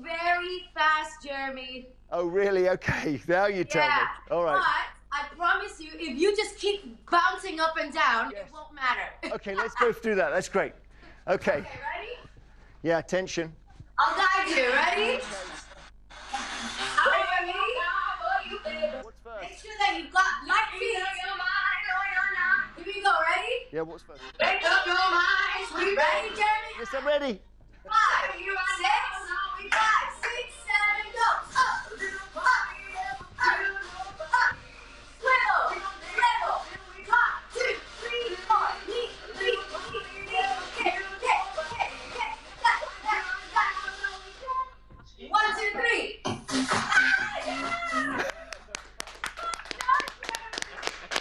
Very fast, Jeremy. Oh, really? Okay. Now you tell yeah. me. All right. But I promise you, if you just keep bouncing up and down, Yes. it won't matter. Okay, let's go through that. That's great. Okay. Okay, ready? Yeah, attention. I'll guide you. Ready? Ready? What's Make sure that you've got light feet. Here we go. Ready? Yeah, what's first? Make up your mind. sweet. Ready, Jeremy? Yes, I'm ready.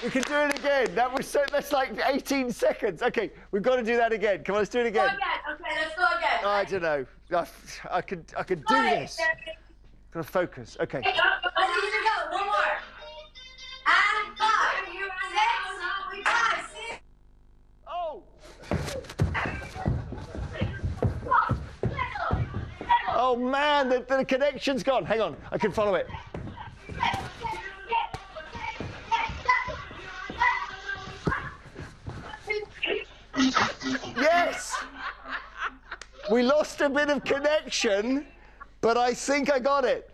We can do it again. That was so. That's like 18 seconds. Okay, we've got to do that again. Come on, let's do it Go again. again. Okay, let's go again. I don't know. I, I could. I could do this. Gotta focus. Okay. Here we go. One more. And five, six, five, six. Oh. Oh man, the, the connection's gone. Hang on, I can follow it. We lost a bit of connection, but I think I got it.